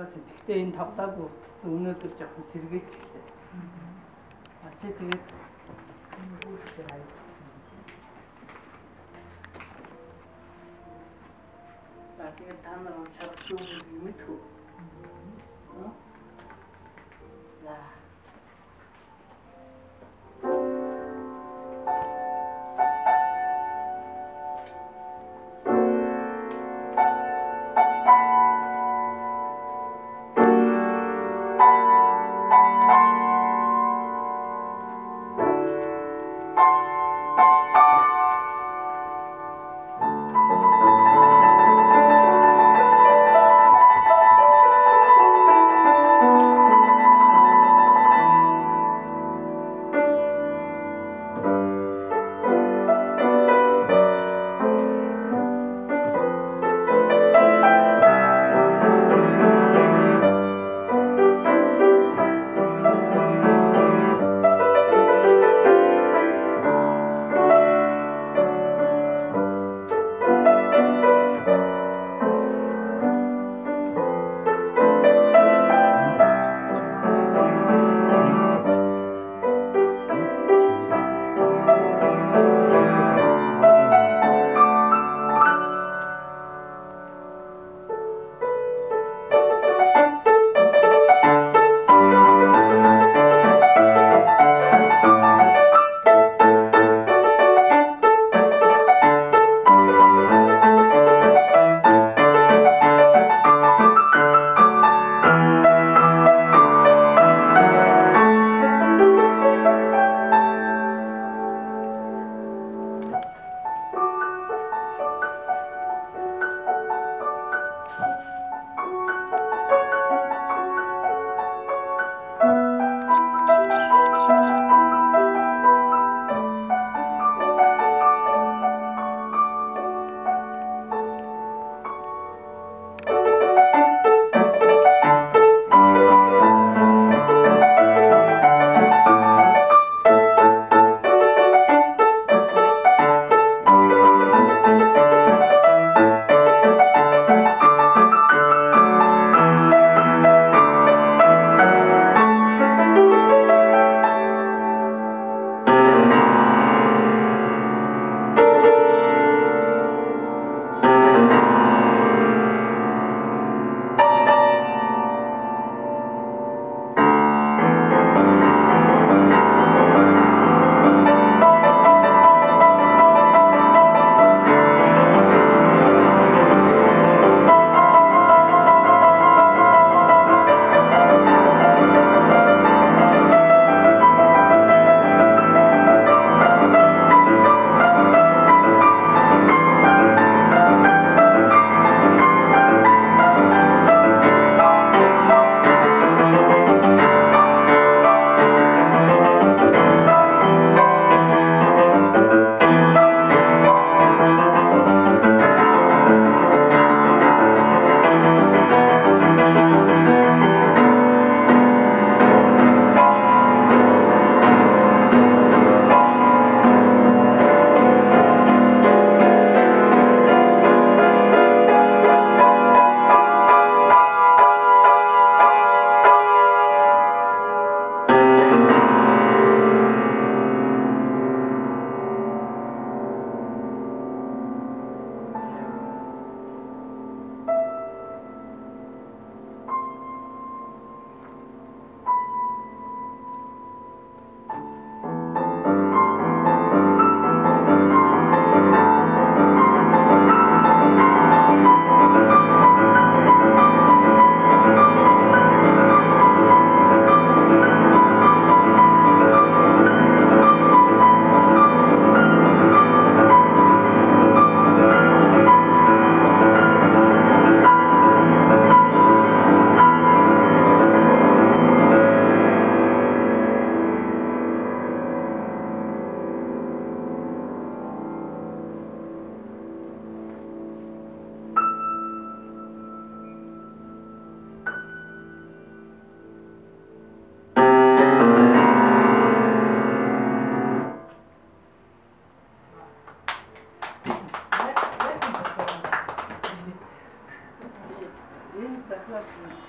Бас тэгтээ энэ тоглоагүй утсан өнөөдөр жоохон сэргээж гэлээ. А чи тэгээд хүүхдээ хаяа. За тэгээд та нар уншаад юу мэдхүү.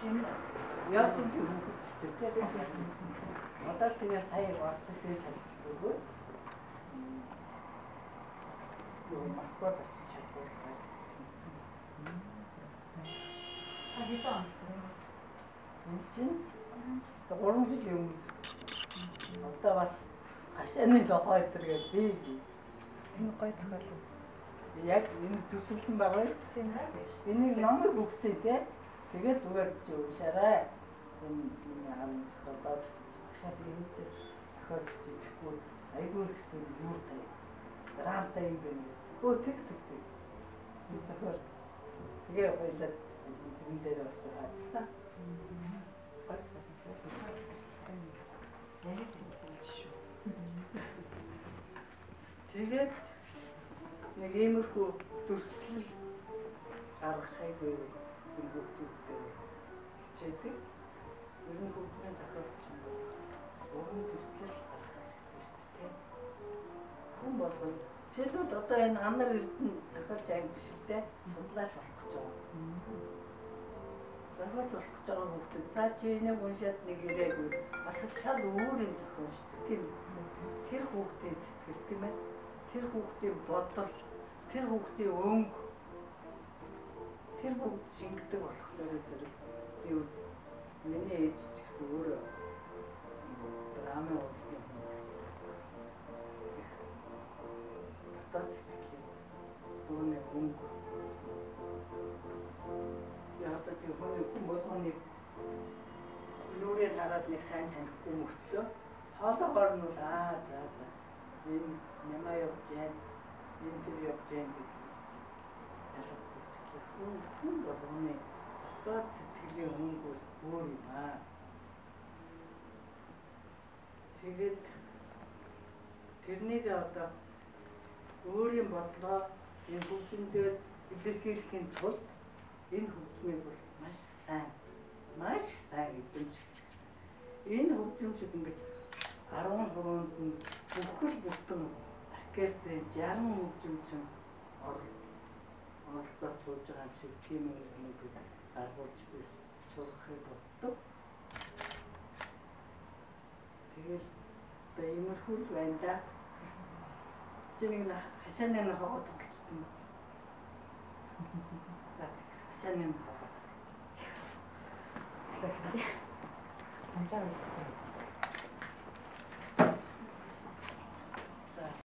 Яаж юм хүүхэдтэй тийм. Одоо тэгээ сая орцтой шалгалгүй. Юу Москвад очиж шалгуулсан. А хэдэн он гэсэн Энд чинь 3 жилийн өмнө одоо бас хашааны лохоо өдр гэдэг би Энэ гой зохиол. яг энэ төсөлсөн байгаа. тийм ээ. Энийг номыг өгсөй те. Тэгээд зүгээр чи уушаарай. Энэ энэ аав зохиолоо багшаад ирээдүйд зохиол биччихгүй. Айгүй их тийм юутай. Драмтай юм байна. Өө тэг тэг тэг. Зохиол. Тэгээ хоёлаа энэ дээр бас ажилласан. Тэгээд нэг иймэрхүү дүрслэл гаргахайгүй юм хөгжүүлдэг хичээдэг. Ер нь хөгжмийн зохиолч бол уран дүрслэл гаргах хэрэгтэй шүү дээ. Хүн болгон жишээлбэл одоо энэ анар эрдэнэ зохиолч анги биш л дээ. Судлаач болох гэж байгаа. Зохиолч болох гэж байгаа хүмүүс за чи энийг уншаад нэг ирээгүй. Бас шал өөр юм зохиол шүү дээ. Тийм үү? Тэр хүүхдийн сэтгэл тийм ээ тэр хүүхдийн бодол, тэр хүүхдийн өнгө, тэр бүгд шингэдэг болохоор зэрэг би миний ээж ч гэсэн өөр рамын уулын дотоод сэтгэлийн дууны мөнгө яг тэ хүний хүн болгоныг нүрээр хараад нэг сайн танихгүй мөртлөө. Хоолоогоор нь бол аа за за. Энэ нэмаа явж яа энэ тэр явж яа гэдэг. Ялгахгүй Хүн хүн болгоны дотоод сэтгэлийн өнгө өөр юм аа. Тэгээд тэрнийг одоо өөрийн бодлоо энэ хөгжмөөр илэрхийлэхийн тулд энэ хөгжмийг бол маш сайн маш сайн эзэмших. Энэ хөгжим шиг ингээд 10 хүрээнд нь бүхэл бүтэн оркестрийн 60 хөгжимчин оролцоод сууж байгаа юм шиг тийм юм бид гаргуулж би сурахыг боддог. Тэгэл одоо иймэрхүү л байна да. Чи нэг хашааны нохоо тоглолцсон. За хашааны нохоо. Санжаа